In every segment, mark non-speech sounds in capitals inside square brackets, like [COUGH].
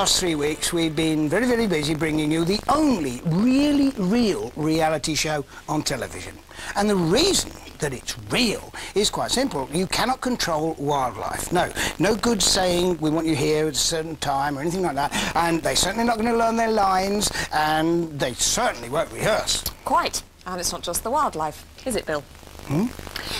last three weeks we've been very, very busy bringing you the only really real reality show on television. And the reason that it's real is quite simple. You cannot control wildlife. No, no good saying we want you here at a certain time or anything like that. And they're certainly not going to learn their lines and they certainly won't rehearse. Quite. And it's not just the wildlife, is it, Bill? Hmm?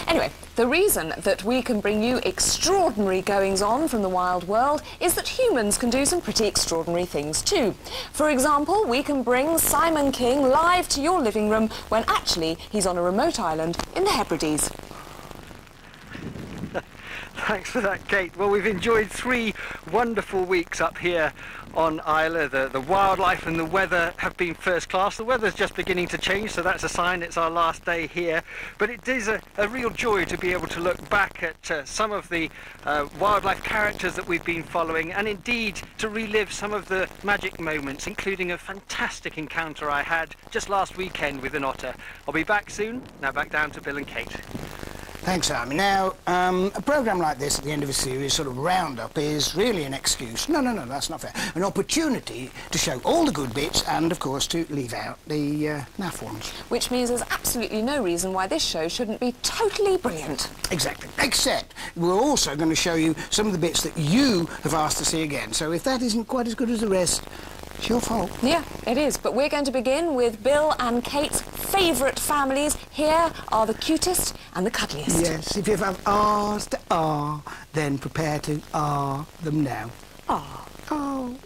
Anyway, the reason that we can bring you extraordinary goings-on from the wild world is that humans can do some pretty extraordinary things too. For example, we can bring Simon King live to your living room when actually he's on a remote island in the Hebrides. Thanks for that, Kate. Well, we've enjoyed three wonderful weeks up here on Islay. The, the wildlife and the weather have been first class. The weather's just beginning to change, so that's a sign it's our last day here. But it is a, a real joy to be able to look back at uh, some of the uh, wildlife characters that we've been following and indeed to relive some of the magic moments, including a fantastic encounter I had just last weekend with an otter. I'll be back soon. Now back down to Bill and Kate. Thanks, Simon. Now, um, a programme like this at the end of a series, sort of roundup, is really an excuse. No, no, no, that's not fair. An opportunity to show all the good bits and, of course, to leave out the uh, naff ones. Which means there's absolutely no reason why this show shouldn't be totally brilliant. Exactly. Except we're also going to show you some of the bits that you have asked to see again. So if that isn't quite as good as the rest, it's your fault. Yeah, it is. But we're going to begin with Bill and Kate's favourite families. Here are the cutest and the cuddliest. Yes, if you have R's to R, then prepare to R them now. Ah. Oh.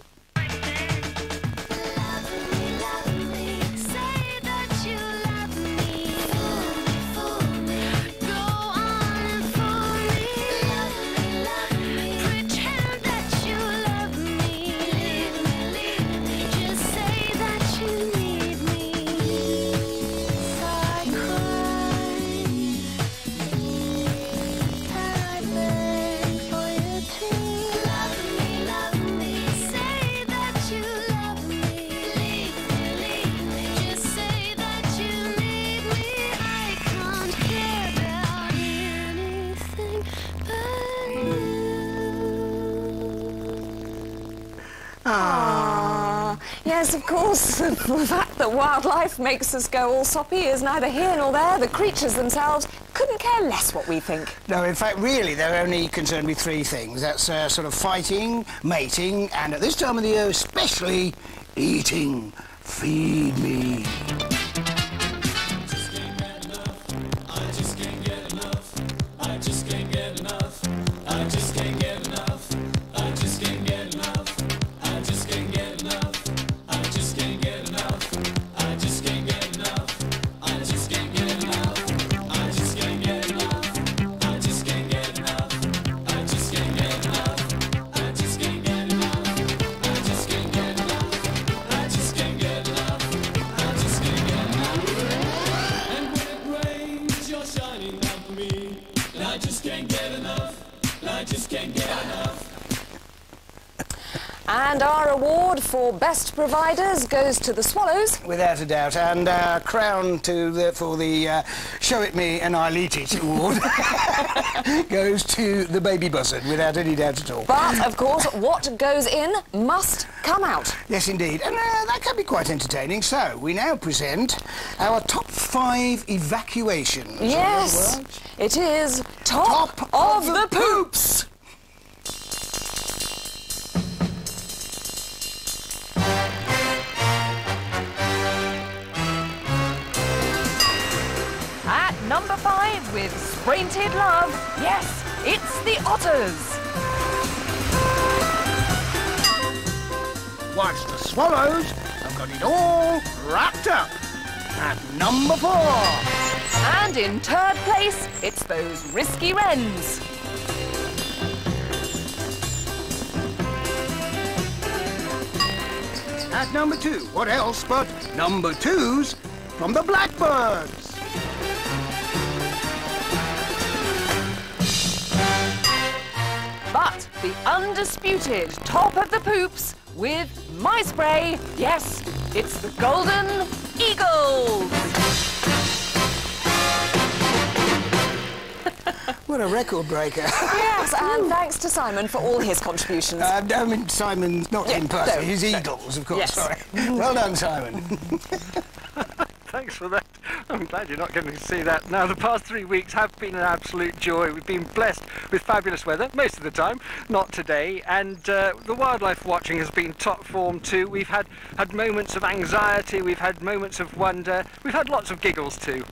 Yes, of course. [LAUGHS] the fact that wildlife makes us go all soppy is neither here nor there. The creatures themselves couldn't care less what we think. No, in fact, really, they're only concerned with three things. That's uh, sort of fighting, mating, and at this time of the year, especially eating. Feed me. For best providers goes to the Swallows. Without a doubt. And uh, crown to the, for the uh, Show It Me and I'll Eat It award [LAUGHS] goes to the Baby Buzzard, without any doubt at all. But, of course, what goes in must come out. Yes, indeed. And uh, that can be quite entertaining. So, we now present our top five evacuations. Yes, it is Top, Top of, of the the Poops. With Sprinted Love, yes, it's the Otters. Whilst the Swallows have got it all wrapped up. At number four. And in third place, it's those risky wrens. At number two, what else but number twos from the Blackbirds? The undisputed top of the poops with my spray, yes, it's the Golden Eagles. [LAUGHS] What a record breaker. yes, and thanks to Simon for all his contributions. Uh, I mean, Simon, not Yeah, him personally, no, his no. Eagles, of course, Yes. sorry. well done, Simon. [LAUGHS] Thanks for that. I'm glad you're not going to see that. Now, the past three weeks have been an absolute joy. We've been blessed with fabulous weather, most of the time, not today. And uh, the wildlife watching has been top form too. We've had, had moments of anxiety, we've had moments of wonder, we've had lots of giggles too.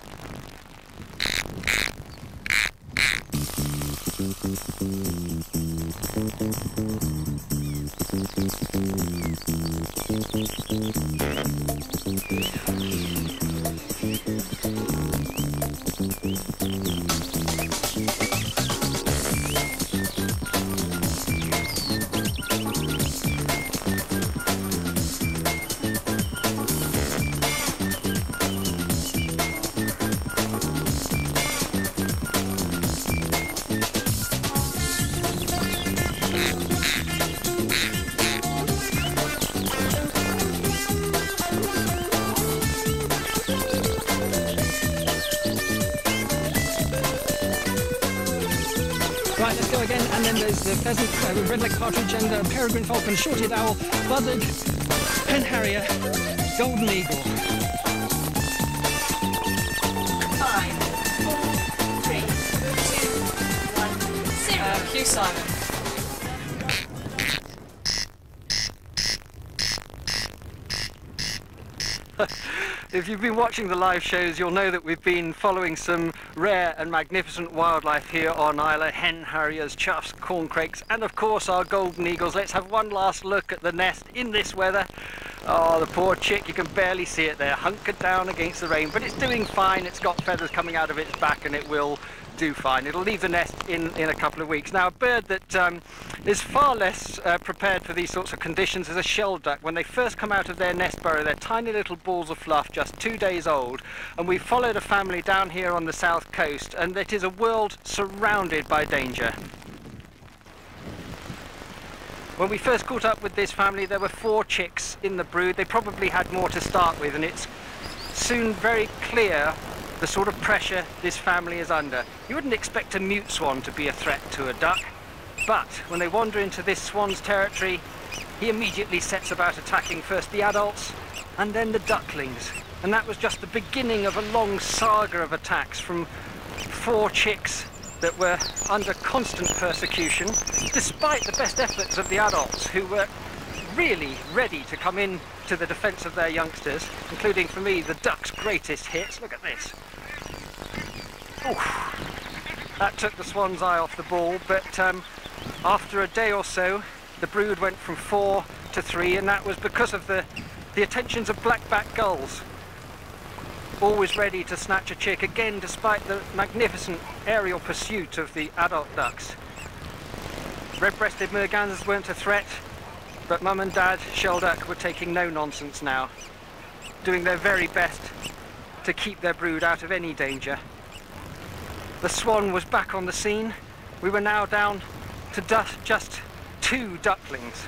The pheasant, uh, red-legged partridge, and uh, peregrine falcon, short-eared owl, buzzard, hen harrier, golden eagle. Five, four, three, two, one, zero. Cue Simon. If you've been watching the live shows, you'll know that we've been following some rare and magnificent wildlife here on Islay. Hen harriers, choughs, corncrakes, and of course our golden eagles. Let's have one last look at the nest in this weather. Oh, the poor chick, you can barely see it there, hunkered down against the rain, but it's doing fine. It's got feathers coming out of its back and it will do fine. It'll leave the nest in, in a couple of weeks. Now, a bird that um, is far less uh, prepared for these sorts of conditions is a shelduck. When they first come out of their nest burrow, they're tiny little balls of fluff, just two days old. And we followed a family down here on the south coast, and it is a world surrounded by danger. When we first caught up with this family, there were four chicks in the brood. They probably had more to start with, and it's soon very clear the sort of pressure this family is under. You wouldn't expect a mute swan to be a threat to a duck, but when they wander into this swan's territory, he immediately sets about attacking first the adults and then the ducklings. And that was just the beginning of a long saga of attacks from four chicks that were under constant persecution, despite the best efforts of the adults who were really ready to come in to the defence of their youngsters, including for me the duck's greatest hits. Look at this. Oof. That took the swan's eye off the ball, but um, after a day or so, the brood went from four to three, and that was because of the, the attentions of black-backed gulls. Always ready to snatch a chick again, despite the magnificent aerial pursuit of the adult ducks. Red-breasted mergansers weren't a threat, but Mum and Dad Shelduck were taking no nonsense now, doing their very best to keep their brood out of any danger. The swan was back on the scene. We were now down to just two ducklings.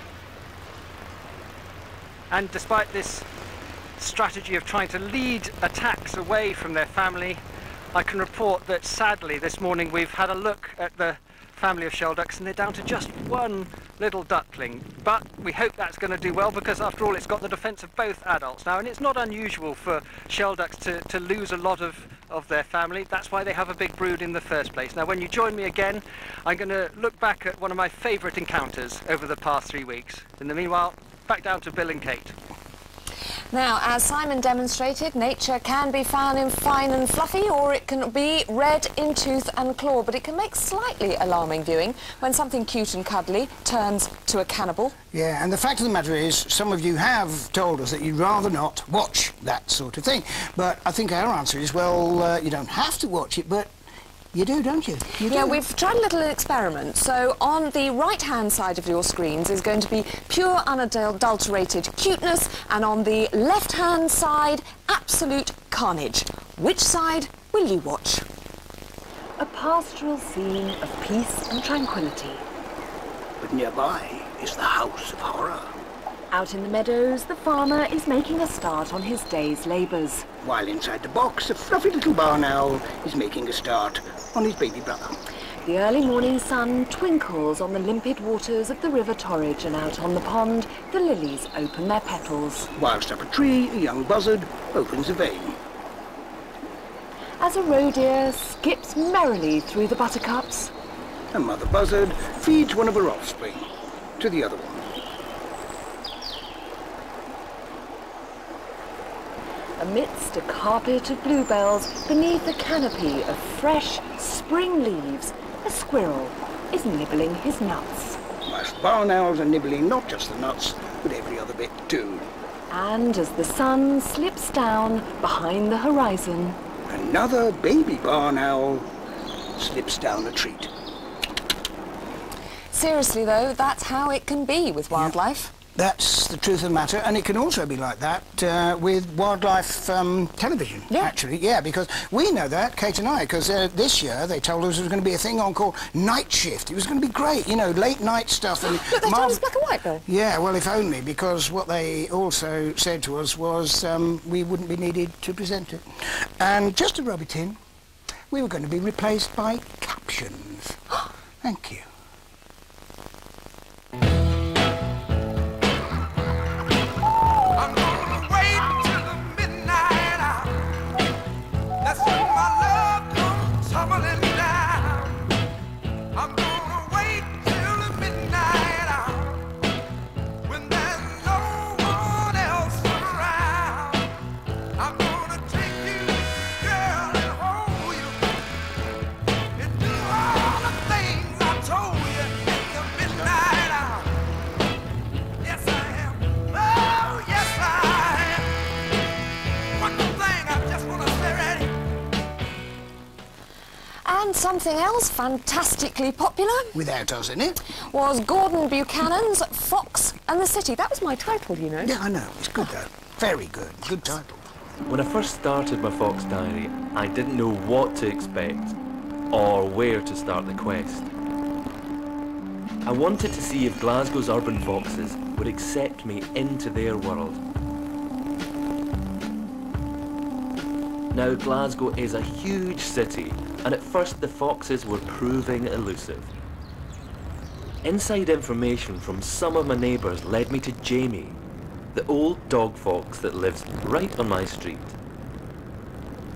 And despite this strategy of trying to lead attacks away from their family, I can report that sadly this morning we've had a look at the family of shelducks and they're down to just one little duckling. But we hope that's going to do well because after all it's got the defence of both adults now and it's not unusual for shelducks to, to lose a lot of, of their family. That's why they have a big brood in the first place. Now when you join me again I'm going to look back at one of my favourite encounters over the past three weeks. In the meanwhile, back down to Bill and Kate. Now, as Simon demonstrated, nature can be found in fine and fluffy, or it can be red in tooth and claw, but it can make slightly alarming viewing when something cute and cuddly turns to a cannibal. Yeah, and the fact of the matter is, some of you have told us that you'd rather not watch that sort of thing. But I think our answer is, well, uh, you don't have to watch it, but you do, don't you? you Yeah, we've tried a little experiment. So on the right-hand side of your screens is going to be pure, unadulterated cuteness, and on the left-hand side, absolute carnage. Which side will you watch? A pastoral scene of peace and tranquility. But nearby is the House of Horror. Out in the meadows, the farmer is making a start on his day's labours. While inside the box, the fluffy little barn owl is making a start on his baby brother. The early morning sun twinkles on the limpid waters of the River Torridge and out on the pond, the lilies open their petals. Whilst up a tree, a young buzzard opens a vein. As a roe deer skips merrily through the buttercups, A mother buzzard feeds one of her offspring to the other one. Amidst a carpet of bluebells, beneath a canopy of fresh spring leaves, a squirrel is nibbling his nuts. Whilst barn owls are nibbling not just the nuts, but every other bit too. And as the sun slips down behind the horizon, Another baby barn owl slips down a treat. Seriously though, that's how it can be with wildlife. That's the truth of the matter, and it can also be like that uh, with wildlife um, television, Yeah. actually. Yeah, because we know that, Kate and I, because uh, this year they told us there was going to be a thing on called Night Shift. It was going to be great, you know, late night stuff. And But they told us black and white, Bill. Yeah, well, if only, because what they also said to us was um, we wouldn't be needed to present it. And just to rub it in, we were going to be replaced by captions. [GASPS] Thank you. Something else fantastically popular Without us in it. was Gordon Buchanan's Fox and the City. That was my title, you know. Yeah, I know. It's good, though. Very good. Good title. When I first started my Fox Diary, I didn't know what to expect or where to start the quest. I wanted to see if Glasgow's urban foxes would accept me into their world. Now, Glasgow is a huge city, and at first the foxes were proving elusive. Inside information from some of my neighbours led me to Jamie, the old dog fox that lives right on my street.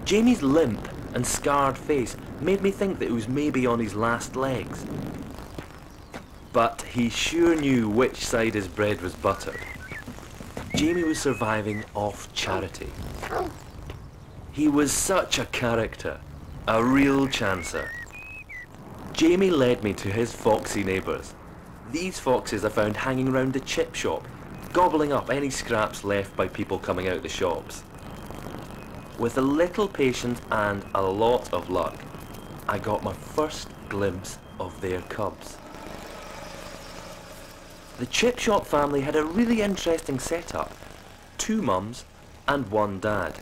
Jamie's limp and scarred face made me think that he was maybe on his last legs. But he sure knew which side his bread was buttered. Jamie was surviving off charity. He was such a character, a real chancer. Jamie led me to his foxy neighbours. These foxes are found hanging round the chip shop, gobbling up any scraps left by people coming out the shops. With a little patience and a lot of luck, I got my first glimpse of their cubs. The chip shop family had a really interesting setup. Two mums and one dad.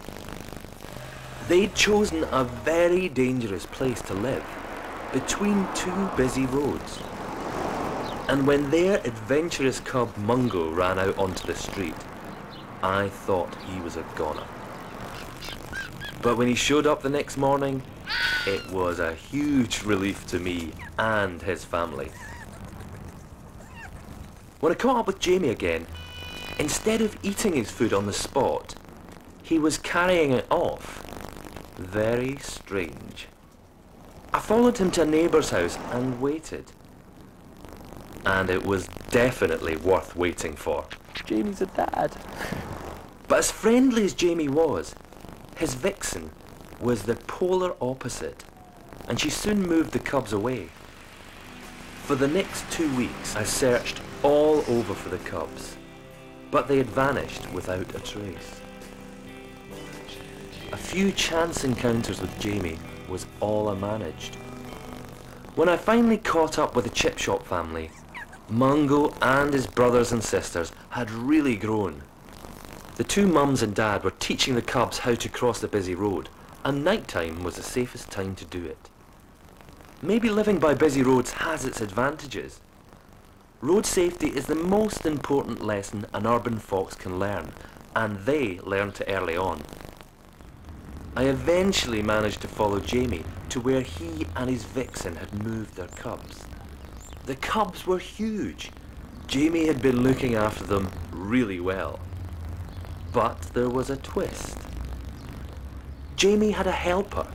They'd chosen a very dangerous place to live, between two busy roads. And when their adventurous cub Mungo ran out onto the street, I thought he was a goner. But when he showed up the next morning, it was a huge relief to me and his family. When I caught up with Jamie again, instead of eating his food on the spot, he was carrying it off. Very strange. I followed him to a neighbour's house and waited. And it was definitely worth waiting for. Jamie's a dad. [LAUGHS] But as friendly as Jamie was, his vixen was the polar opposite, and she soon moved the cubs away. For the next two weeks, I searched all over for the cubs, but they had vanished without a trace. A few chance encounters with Jamie was all I managed. When I finally caught up with the chip shop family, Mungo and his brothers and sisters had really grown. The two mums and dad were teaching the cubs how to cross the busy road, and night time was the safest time to do it. Maybe living by busy roads has its advantages. Road safety is the most important lesson an urban fox can learn, and they learned it early on. I eventually managed to follow Jamie to where he and his vixen had moved their cubs. The cubs were huge. Jamie had been looking after them really well. But there was a twist. Jamie had a helper,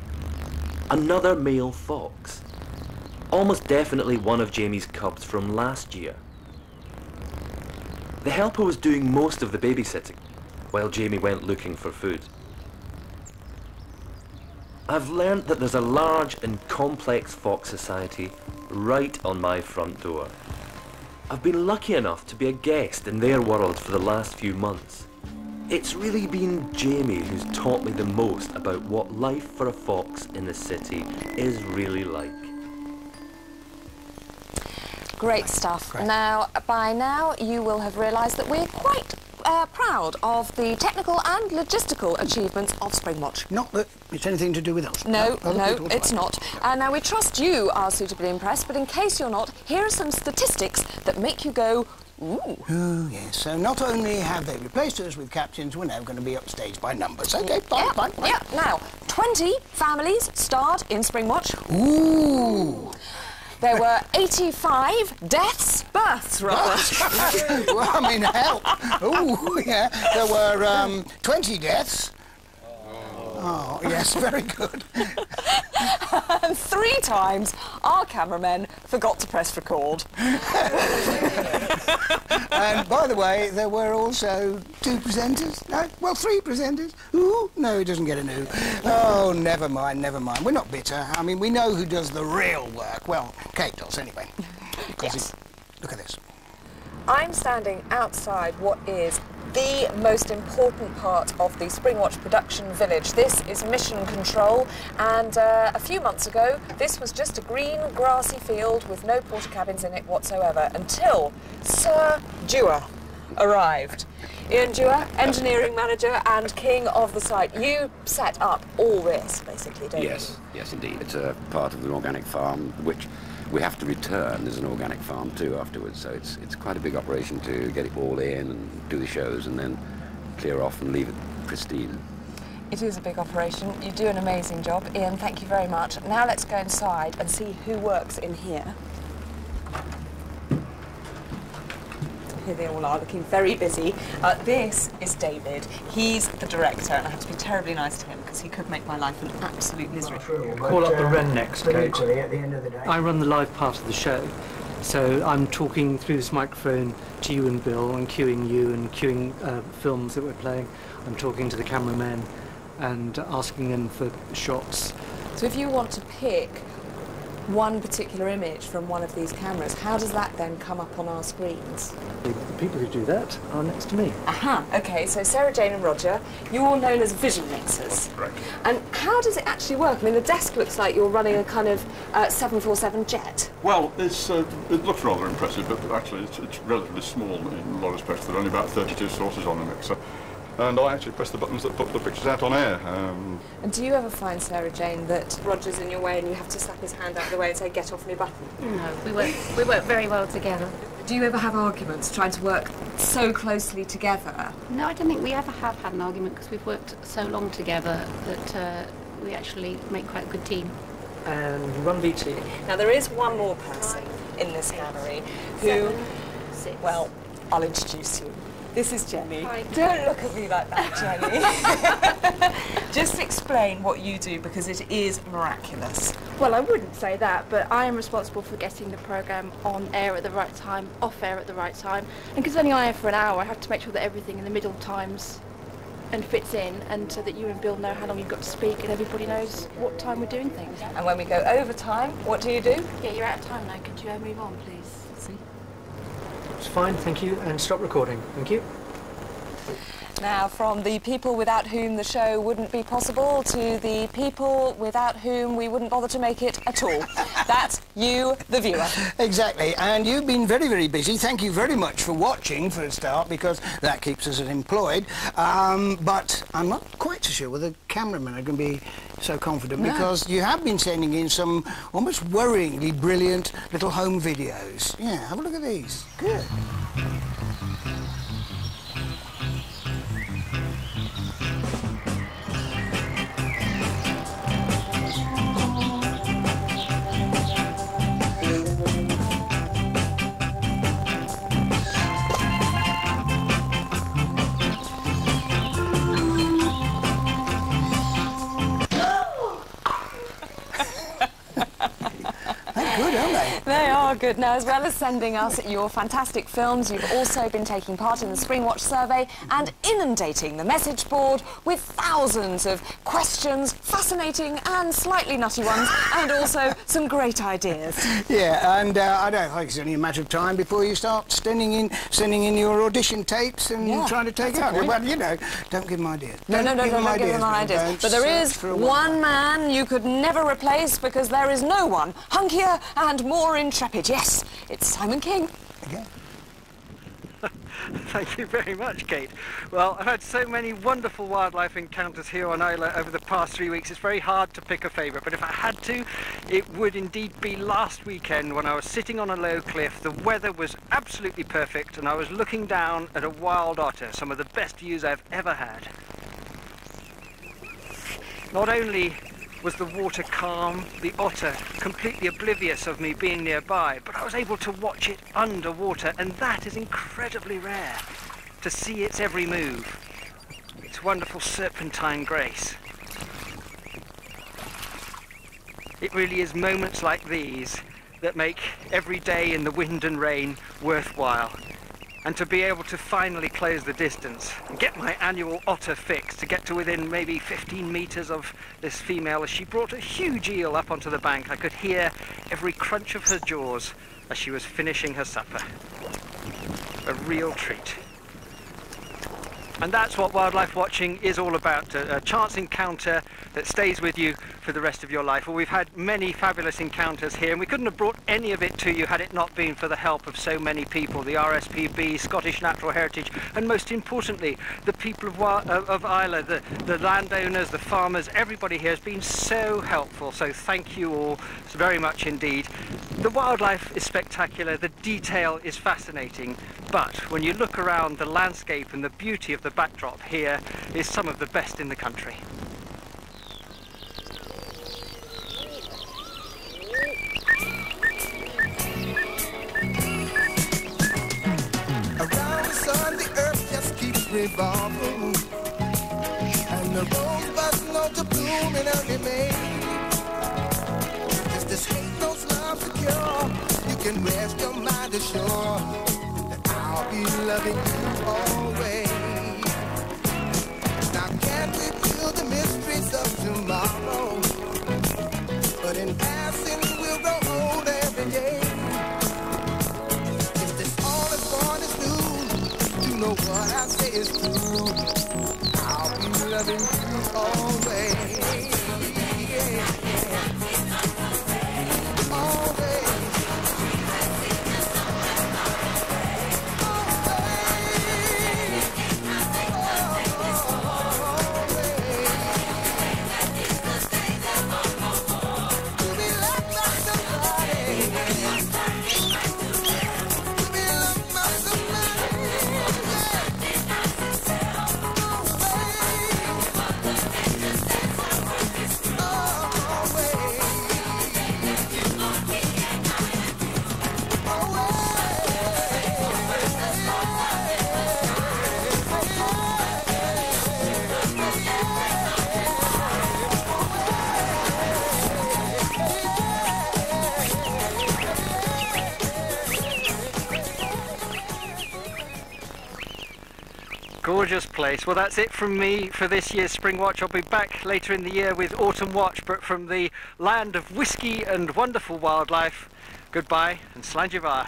another male fox, almost definitely one of Jamie's cubs from last year. The helper was doing most of the babysitting, while Jamie went looking for food. I've learnt that there's a large and complex fox society right on my front door. I've been lucky enough to be a guest in their world for the last few months. It's really been Jamie who's taught me the most about what life for a fox in the city is really like. Great stuff. Great. Now, by now, you will have realised that we're quite uh, proud of the technical and logistical achievements of Springwatch. Not that it's anything to do with us. No, other no, it's not. Uh, now, we trust you are suitably impressed, but in case you're not, here are some statistics that make you go, ooh. Oh, yes. So not only have they replaced us with captains, we're now going to be upstaged by numbers. Okay, fine, yeah, fine, fine. yeah. Now, 20 families starred in Springwatch. Ooh. There were 85 deaths, births [LAUGHS] rather. well, I mean, help. Ooh, yeah. There were um, 20 deaths. Oh, yes, [LAUGHS] very good. and [LAUGHS] three times our cameramen forgot to press record. [LAUGHS] And by the way, there were also two presenters. No, well, three presenters. Ooh, no, he doesn't get a new. Oh, never mind, never mind. We're not bitter. I mean, we know who does the real work. Well, Kate does anyway. Because Yes. he- look at this. I'm standing outside what is the most important part of the Springwatch production village. This is Mission Control, and uh, a few months ago, this was just a green, grassy field with no porta cabins in it whatsoever until Sir Dewar arrived. Ian Dewar, engineering manager and king of the site. You set up all this, basically, don't Yes, yes, indeed. It's a part of an organic farm which we have to return as an organic farm too afterwards. So it's it's quite a big operation to get it all in and do the shows and then clear off and leave it pristine. It is a big operation. You do an amazing job. Ian, thank you very much. Now let's go inside and see who works in here. Here they all are, looking very busy. Uh, this is David. He's the director, and I have to be terribly nice to him because he could make my life an absolute misery. Call up the Wren next, But Kate. at the end of the day. I run the live part of the show, so I'm talking through this microphone to you and Bill and cueing you and cueing uh, films that we're playing. I'm talking to the cameramen and asking them for shots. So if you want to pick one particular image from one of these cameras, how does that then come up on our screens? The, the people who do that are next to me. Aha, okay, so Sarah Jane and Roger, you're all known as vision mixers. Correct. And how does it actually work? I mean, the desk looks like you're running a kind of uh, 747 jet. Well, it's, uh, it looks rather impressive, but actually it's, it's relatively small in a lot of respects. There are only about 32 sources on the mixer. And I actually press the buttons that put the pictures out on air. Um, And do you ever find, Sarah Jane, that Roger's in your way and you have to slap his hand out of the way and say, get off me button? No, we work, we work very well together. Do you ever have arguments trying to work so closely together? No, I don't think we ever have had an argument because we've worked so long together that uh, we actually make quite a good team. And you run BT. Now, there is one more person in this gallery who, Seven, six. well, I'll introduce you. This is Jenny. Hi. Don't look at me like that, Jenny. [LAUGHS] Just explain what you do because it is miraculous. Well, I wouldn't say that, but I am responsible for getting the programme on air at the right time, off air at the right time. And because only on air for an hour, I have to make sure that everything in the middle times and fits in, and so that you and Bill know how long you've got to speak, and everybody knows what time we're doing things. And when we go over time, what do you do? Yeah, you're out of time now. Could you uh, move on, please? It's fine, thank you, and stop recording. Thank you. Now, from the people without whom the show wouldn't be possible to the people without whom we wouldn't bother to make it at all. [LAUGHS] That's you, the viewer. Exactly, and you've been very, very busy. Thank you very much for watching for a start, because that keeps us employed. Um, but I'm not quite so sure whether cameramen are going to be so confident, because you have been sending in some almost worryingly brilliant little home videos. Yeah, have a look at these. Good. Oh, good. Now, as well as sending us your fantastic films, you've also been taking part in the Spring Watch survey and inundating the message board with thousands of questions, fascinating and slightly nutty ones, and also some great ideas. Yeah, and uh, I don't think it's only a matter of time before you start sending in sending in your audition tapes and Yeah, trying to take out. Well, you know, don't give them ideas. No, no, no, no, don't give them but ideas. But there is one man you could never replace because there is no one hunkier and more intrepid. Yes, it's Simon King. Again. [LAUGHS] Thank you very much, Kate. Well, I've had so many wonderful wildlife encounters here on Islay over the past three weeks. It's very hard to pick a favourite, but if I had to, it would indeed be last weekend when I was sitting on a low cliff. The weather was absolutely perfect, and I was looking down at a wild otter, some of the best views I've ever had. Not only was the water calm, the otter completely oblivious of me being nearby, but I was able to watch it underwater, and that is incredibly rare, to see its every move, its wonderful serpentine grace. It really is moments like these that make every day in the wind and rain worthwhile. And to be able to finally close the distance and get my annual otter fix to get to within maybe 15 metres of this female as she brought a huge eel up onto the bank. I could hear every crunch of her jaws as she was finishing her supper. A real treat. And that's what wildlife watching is all about, a, a chance encounter that stays with you for the rest of your life. Well, we've had many fabulous encounters here, and we couldn't have brought any of it to you had it not been for the help of so many people, the RSPB, Scottish Natural Heritage, and most importantly, the people of, of Islay, the, the landowners, the farmers, everybody here has been so helpful, so thank you all very much indeed. The wildlife is spectacular, the detail is fascinating, but when you look around the landscape and the beauty of the backdrop here is some of the best in the country. Around the sun, the earth just keeps revolving. And the know to bloom in May. If this hate knows love secure, you can rest your mind assured be loving you always. Now can't we build the mysteries of tomorrow? But in passing, we'll grow old every day. If this all is born is new, you know what I say is true. I'll be loving you always. Gorgeous place. Well, that's it from me for this year's Spring Watch. I'll be back later in the year with Autumn Watch, but from the land of whiskey and wonderful wildlife, goodbye and slàinte mhath.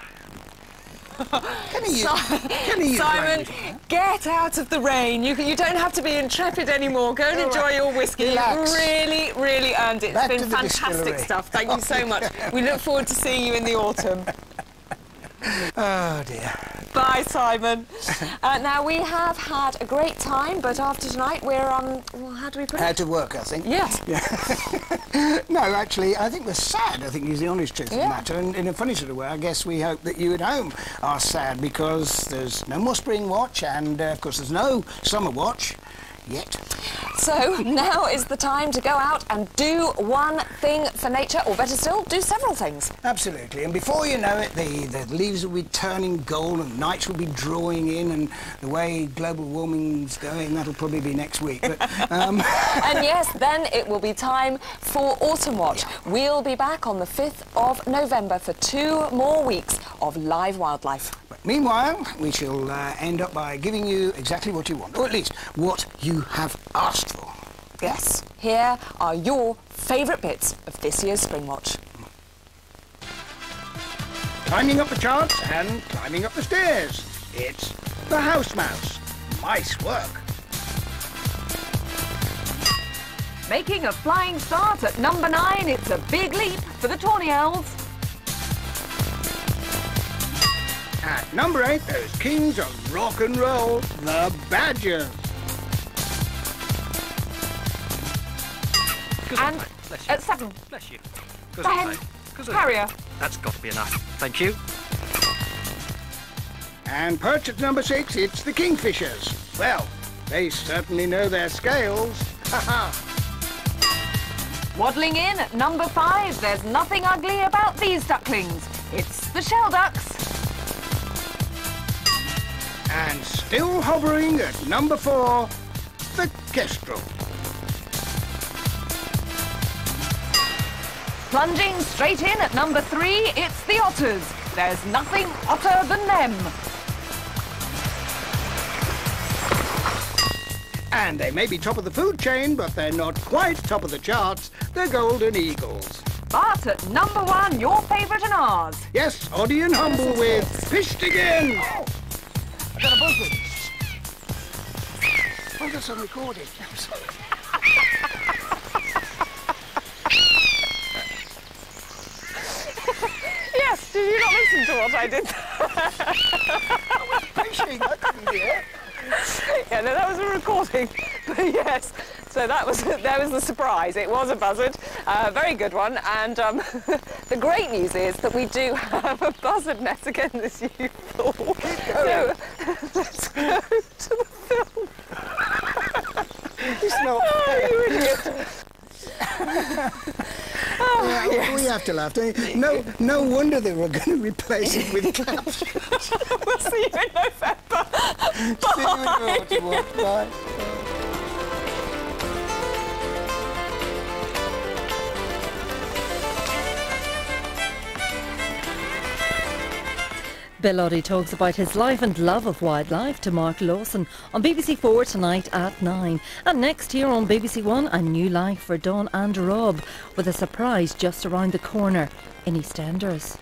[LAUGHS] Can he, can he Simon, get out of the rain. You, you don't have to be intrepid anymore. Go and All enjoy right. your whiskey. Relax. You really, really earned it. Back it's to been fantastic distillery. stuff. Thank you so [LAUGHS] much. We look forward to seeing you in the autumn. [LAUGHS] Oh dear. Bye, Simon. [LAUGHS] Uh, now, we have had a great time, but after tonight, we're, um, well, how do we put it? Out of work, I think. Yes. Yeah. [LAUGHS] no, actually, I think we're sad. I think is the honest truth of the matter. And in a funny sort of way, I guess we hope that you at home are sad because there's no more spring watch, and uh, of course there's no summer watch. Yet. So now is the time to go out and do one thing for nature, or better still, do several things. Absolutely, and before you know it, the, the leaves will be turning gold and nights will be drawing in, and the way global warming's going, that'll probably be next week. But, [LAUGHS] um, [LAUGHS] and yes, then it will be time for Autumn Watch. We'll be back on the 5th of November for two more weeks of live wildlife. But meanwhile, we shall uh, end up by giving you exactly what you want, or at least what you have asked for. Yes, here are your favourite bits of this year's Spring Watch. Climbing up the charts and climbing up the stairs. It's the house mouse. Mice work. Making a flying start at number nine, it's a big leap for the Tawny Owls. At number eight, those kings of rock and roll, the Badgers. And Bless you. at seven, Bless you. the hen harrier. That's got to be enough. Thank you. And perched at number six, it's the Kingfishers. Well, they certainly know their scales. Ha ha! Waddling in at number five, there's nothing ugly about these ducklings. It's the shelducks. And still hovering at number four, the Kestrel. Plunging straight in at number three, it's the otters. There's nothing otter than them. And they may be top of the food chain, but they're not quite top of the charts, the Golden Eagles. But at number one, your favourite and ours. Yes, Oddie and Humble with Pished Again. I got a buzzard. Oh, that's on recording. I'm [LAUGHS] sorry. Yes, did you not listen to what I did? Fishing, I couldn't hear. yeah, no, that was a recording. [LAUGHS] But yes, so that was there was the surprise. It was a buzzard, a very good one. And um, [LAUGHS] the great news is that we do have a buzzard nest again this year. So let's go to the film. It's not Oh, you idiot. Oh, Yeah, We have to laugh. don't you? No, no wonder they were going to replace it with [LAUGHS] claps. we'll see you in November. [LAUGHS] See you in Bye. Bill Oddie talks about his life and love of wildlife to Mark Lawson on BBC 4 tonight at 9. And next here on BBC 1, a new life for Don and Rob with a surprise just around the corner in EastEnders.